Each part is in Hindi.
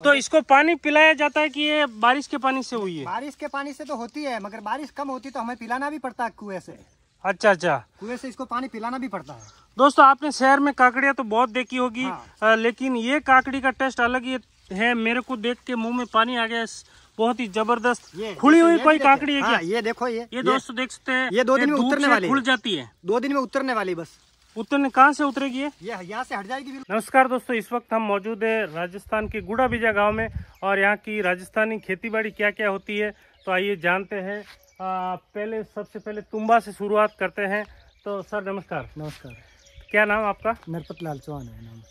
तो इसको पानी पिलाया जाता है कि ये बारिश के पानी से हुई है? बारिश के पानी से तो होती है मगर बारिश कम होती तो हमें पिलाना भी पड़ता है कुएँ से। अच्छा अच्छा। कुएँ से इसको पानी पिलाना भी पड़ता है। दोस्तों आपने शहर में काकड़िया तो बहुत देखी होगी हाँ। अ, लेकिन ये काकड़ी का टेस्ट अलग ही है। मेरे को देख के मुँह में पानी आ गया बहुत ही ज़बरदस्त। खुली हुई कोई काकड़ी है क्या? हाँ, ये देखो ये। ये दोस्तों देख सकते हैं ये दो दिन में उतरने वाली खुल जाती है। दो दिन में उतरने वाली बस। उतरने कहाँ से उतरेगी ये? ये यहाँ से हट जाएगी बिल्कुल। नमस्कार दोस्तों इस वक्त हम मौजूद है राजस्थान के गुड़ा बीजा गाँव में और यहाँ की राजस्थानी खेतीबाड़ी क्या क्या होती है तो आइए जानते हैं। पहले सबसे पहले तुम्बा से शुरुआत करते हैं। तो सर नमस्कार। नमस्कार। क्या नाम आपका? नरपत लाल चौहान है नाम।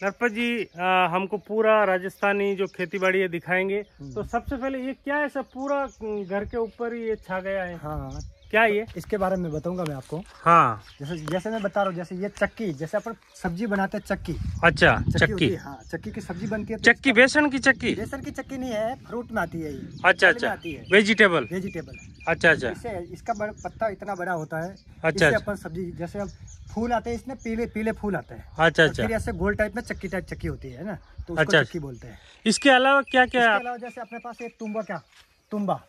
नरपत जी आ, हमको पूरा राजस्थानी जो खेतीबाड़ी है दिखाएँगे। तो सबसे पहले ये क्या है सब पूरा घर के ऊपर ही ये छा गया है? हाँ क्या ये? इसके बारे में बताऊँगा मैं आपको। हाँ। जैसे जैसे मैं बता रहा हूँ जैसे ये चक्की जैसे अपन सब्ज़ी बनाते हैं चक्की। अच्छा चक्की चक्की। है, चक्की की सब्ज़ी बनती है तो चक्की बेसन की चक्की? बेसन की चक्की नहीं है फ्रूट में आती है ये। अच्छा अच्छा। आती है। वेजिटेबल वेजिटेबल अच्छा अच्छा। इससे इसका पत्ता इतना बड़ा होता है अच्छा, अच्छा। अपन सब्ज़ी जैसे अब फूल आते हैं इसमें पीले पीले फूल आते हैं। अच्छा अच्छा। फिर ऐसे गोल टाइप में चक्की टाइप चक्की होती है ना? तो उसको अच्छा। चक्की बोलते हैं। इसके अलावा क्या इसके क्या अलावा जैसे अपने पास एक तुम्बा क्या? तुम्बा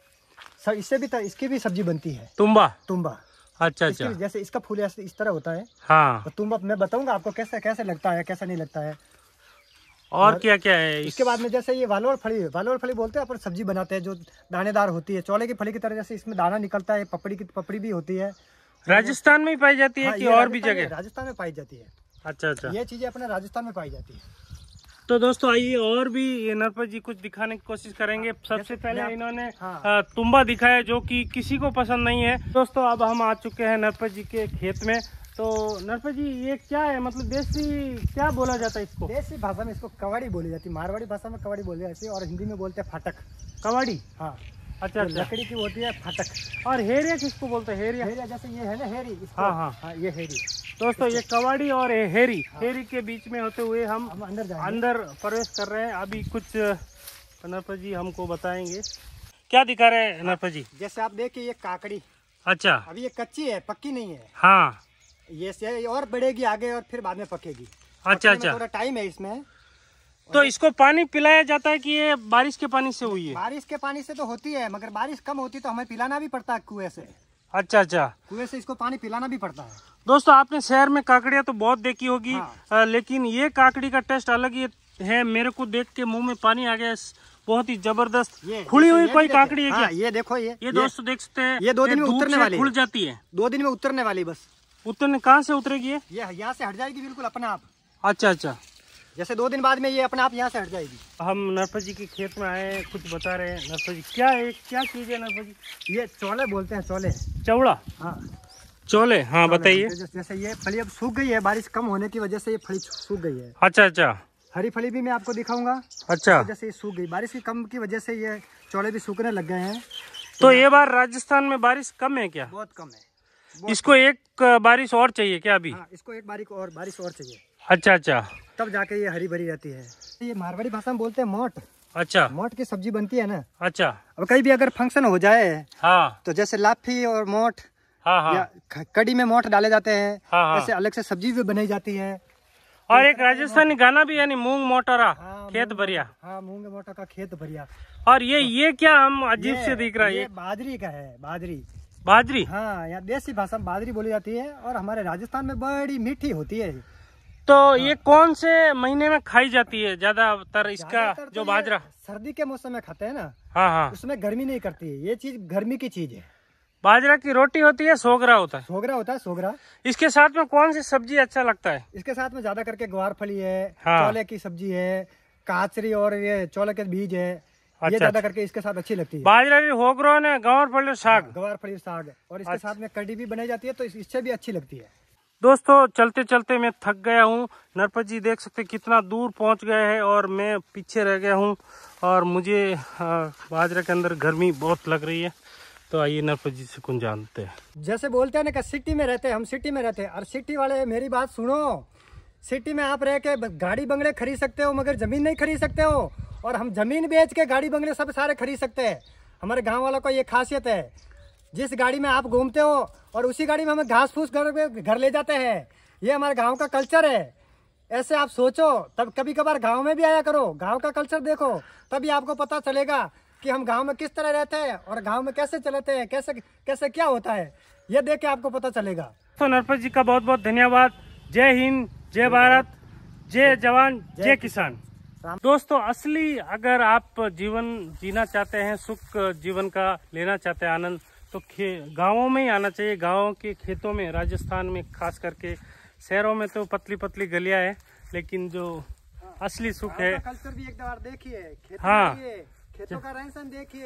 सर इससे भी त- इसकी भी सब्ज़ी बनती है। तुम्बा तुम्बा अच्छा अच्छा। जैसे इसका फूल ऐसे इस तरह होता है। हाँ। और तुम्बा मैं बताऊँगा आपको कैसे कैसे लगता है कैसे नहीं लगता है। और क्या क्या है इसके बाद में जैसे ये वालोर फली वालोर फली बोलते हैं अपन सब्ज़ी बनाते हैं जो दानेदार होती है। चौले की फली की तरह जैसे इसमें दाना निकलता है पपड़ी की पपड़ी भी होती है। राजस्थान में ही पाई जाती है हाँ, कि और भी जगह? राजस्थान में पाई जाती है। अच्छा अच्छा। ये चीज़ें अपने राजस्थान में पाई जाती है। तो दोस्तों आइए और भी नरपत जी कुछ दिखाने की कोशिश करेंगे। सबसे पहले इन्होंने हाँ। तुम्बा दिखाया जो कि किसी को पसंद नहीं है। दोस्तों अब हम आ चुके हैं नरपत जी के खेत में। तो नरपत जी ये क्या है? मतलब देसी क्या बोला जाता है इसको? देसी भाषा में इसको कवाड़ी बोली जाती है। मारवाड़ी भाषा में कवाड़ी बोली जाती है और हिंदी में बोलते हैं फाटक। कवाड़ी? हाँ। अच्छा जो अच्छा। लकड़ी की होती है फाटक। और हेरिया किसको बोलते हैं? हेरिया? हेरिया जैसे ये है ना हेरी। हाँ, हाँ। हाँ ये हेरी। दोस्तों ये कवाड़ी और ये हेरी। हेरी के बीच में होते हुए हम हम अंदर अंदर प्रवेश कर रहे हैं। अभी कुछ नरपत जी हमको बताएँगे। क्या दिखा रहे हैं नरपत जी? जैसे आप देखिए ये काकड़ी। अच्छा। अभी ये कच्ची है पक्की नहीं है। हाँ। ये से और बढ़ेगी आगे और फिर बाद में पकेगी। अच्छा अच्छा। थोड़ा टाइम है इसमें। तो इसको पानी पिलाया जाता है कि ये बारिश के पानी से हुई है? बारिश के पानी से तो होती है मगर बारिश कम होती तो हमें पिलाना भी पड़ता है कुएँ से। अच्छा अच्छा। कुएँ से इसको पानी पिलाना भी पड़ता है। दोस्तों आपने शहर में काकड़िया तो बहुत देखी होगी हाँ। अ, लेकिन ये काकड़ी का टेस्ट अलग ही है। मेरे को देख के मुँह में पानी आ गया बहुत ही ज़बरदस्त। खुली हुई कोई काकड़ी है क्या? हाँ, ये देखो ये। ये दोस्तों देख सकते हैं ये दो दिन में उतरने वाली खुल जाती है। दो दिन में उतरने वाली बस। उतरने कहाँ से उतरेगी ये यहाँ से हट जाएगी बिल्कुल अपने आप। अच्छा अच्छा। जैसे दो दिन बाद में ये अपने आप यहाँ से हट जाएगी। हम नरपत जी के खेत में आए हैं, कुछ बता रहे हैं। नरपत जी क्या है? क्या चीज़ है नरपत जी? ये चौले बोलते हैं चौले। चौड़ा? हाँ। चौले? हाँ बताइए। जैसे ये फली अब सूख गई है बारिश कम होने की वजह से ये फली सूख गई है। अच्छा अच्छा। हरी फली भी मैं आपको दिखाऊँगा। अच्छा। जैसे ये सूख गई। बारिश की कम की वजह से ये चौले भी सूखने लग गए हैं। तो ये बार राजस्थान में बारिश कम है क्या? बहुत कम है। बहुत इसको एक बारिश और चाहिए क्या अभी? हाँ इसको एक बारिश और बारिश और चाहिए। अच्छा अच्छा। तब जाके ये हरी भरी रहती है। ये मारवाड़ी भाषा में बोलते हैं मोट। अच्छा। मोट की सब्ज़ी बनती है ना? अच्छा। अब कहीं भी अगर फ़ंक्शन हो जाए हाँ। तो जैसे लाफी और मोट हाँ हाँ। कड़ी में मोट डाले जाते हैं हाँ, हाँ। ऐसे अलग से सब्ज़ी भी बनाई जाती है। और एक राजस्थानी गाना भी यानी मूंग मोटरा हाँ, खेत भरिया हाँ मूंग मोटर का खेत भरिया और ये ये क्या हम अजीब से दिख रहा है? ये बाजरी का है बाजरी। बाजरी? हाँ यहाँ देसी भाषा में बाजरी बोली जाती है और हमारे राजस्थान में बड़ी मीठी होती है। तो हाँ। ये कौन से महीने में खाई जाती है? ज़्यादातर इसका ज़्यादातर तो जो बाजरा। सर्दी के मौसम में खाते हैं ना हाँ हाँ। उसमें गर्मी नहीं करती। है ये चीज़ गर्मी की चीज़ है। बाजरा की रोटी होती है सोगरा होता है। सोगरा होता है सोगरा। इसके साथ में कौन सी सब्ज़ी अच्छा लगता है? इसके साथ में ज़्यादा करके ग्वार फली है हाँ। चौले की सब्ज़ी है काचरी और ये चौले के बीज है अच्छा, ये ज़्यादा अच्छा। करके इसके साथ अच्छी लगती है। बाजरा की होगरो ने गाँव पड़े साग। गवार फली साग। और इसके अच्छा। साथ में कड़ी भी बनाई जाती है तो इससे भी अच्छी लगती है। दोस्तों चलते चलते मैं थक गया हूँ। नरपत जी, देख सकते कितना दूर पहुँच गए हैं और मैं पीछे रह गया हूँ और मुझे बाजरा के अंदर गर्मी बहुत लग रही है। तो आइए नरपत जी से कुछ जानते हैं। जैसे बोलते हैं ना कि सिटी में रहते हैं, हम सिटी में रहते हैं। और सिटी वाले, मेरी बात सुनो। सिटी में आप रह के गाड़ी बंगले खरीद सकते हो, मगर ज़मीन नहीं खरीद सकते हो। और हम ज़मीन बेच के गाड़ी बंगले सब सारे खरीद सकते हैं। हमारे गाँव वालों को ये खासियत है। जिस गाड़ी में आप घूमते हो और उसी गाड़ी में हमें घास फूस घर घर ले जाते हैं। ये हमारे गाँव का कल्चर है। ऐसे आप सोचो तब कभी कभार गाँव में भी आया करो। गाँव का कल्चर देखो तभी आपको पता चलेगा कि हम गाँव में किस तरह रहते हैं और गाँव में कैसे चलते हैं कैसे कैसे क्या होता है। ये देख के आपको पता चलेगा। तो नरपत जी का बहुत बहुत धन्यवाद। जय हिंद जय भारत जय जवान जय किसान। दोस्तों असली अगर आप जीवन जीना चाहते हैं सुख जीवन का लेना चाहते हैं आनंद तो खे गाँवों में ही आना चाहिए। गाँव के खेतों में राजस्थान में खास करके शहरों में तो पतली पतली गलियाँ है लेकिन जो असली सुख है कल्चर भी एक बार देखिए हाँ। खेतों का रहन सहन देखिए।